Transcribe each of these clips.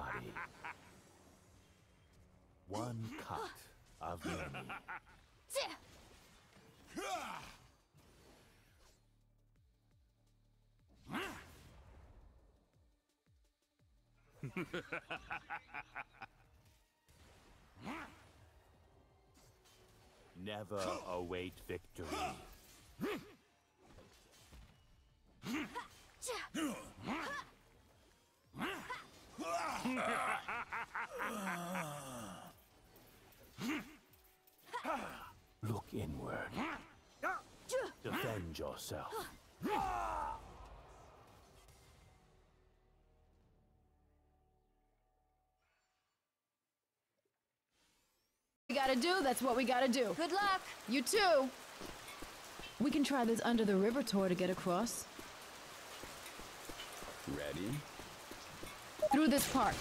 party. One cut of many. Never await victory. Defend yourself. we gotta do, that's what we gotta do. Good luck. You too. We can try this under the river tour to get across. Ready? Through this part.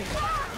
flores.